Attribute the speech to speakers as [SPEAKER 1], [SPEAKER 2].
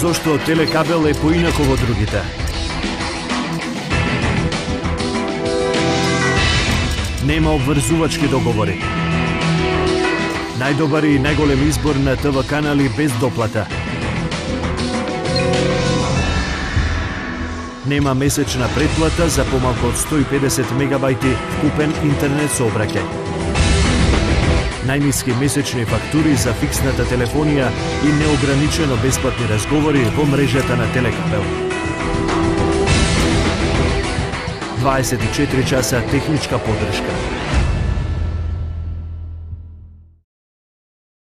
[SPEAKER 1] зошто Телекабел е поинако во другите. Нема обврзувачки договори. Најдобар и најголем избор на ТВ канали без доплата. Нема месечна претплата за помалку од 150 мегабајти купен интернет сообраќај. Најниски месечни фактури за фиксната телефонија и неограничено бесплатни разговори во мрежата на Телекабел. 24 часа техничка поддршка